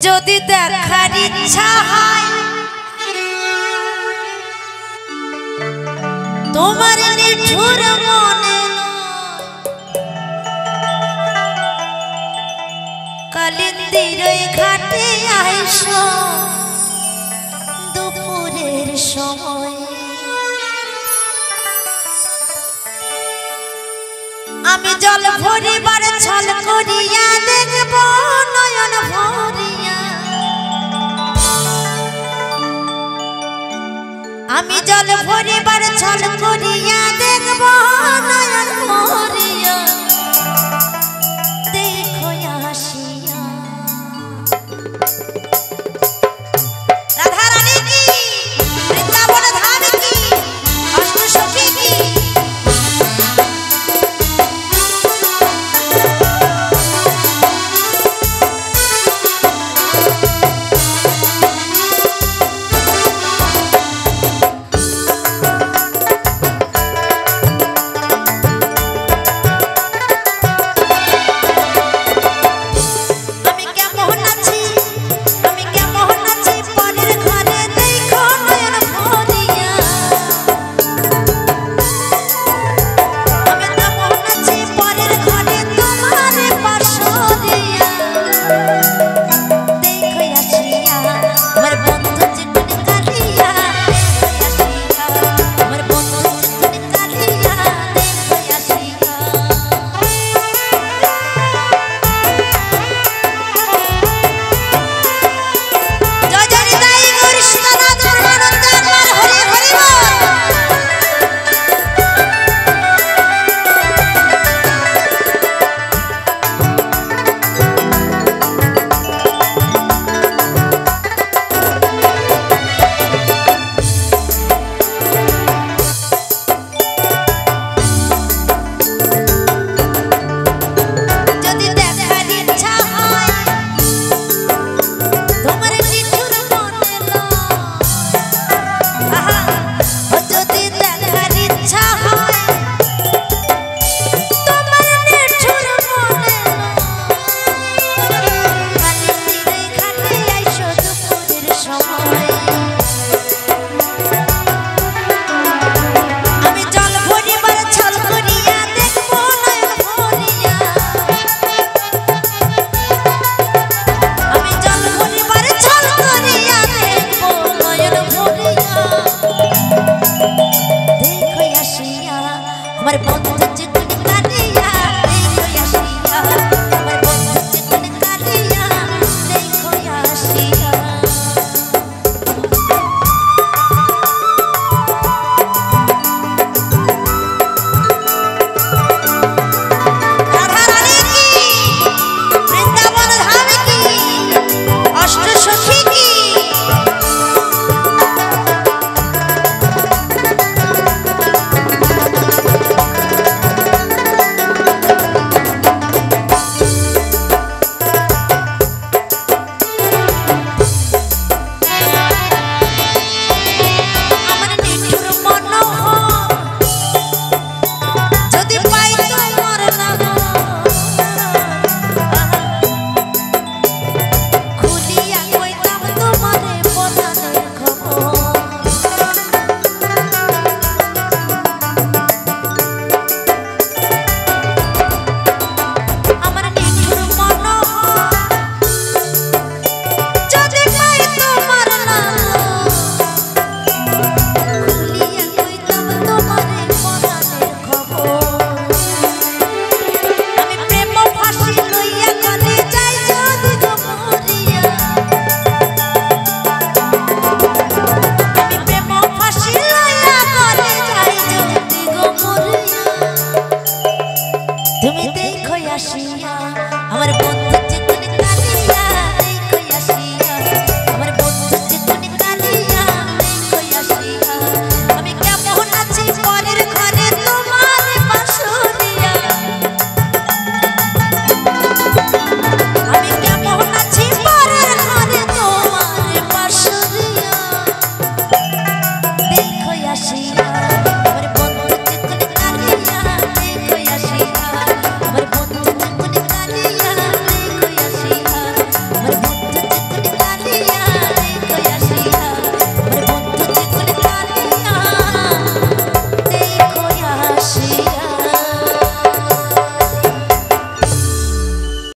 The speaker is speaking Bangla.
যদি দেখার ইচ্ছা হয়, তোমার নিঠুর মনে কালিন্দির ঘাটে আইস, দুপুরের সময়। আমি জল ভরিবার ছল করিয়া দেখব, নয়ন জল ভরিবার ছল করিয়া দেখব নয়ন அவர்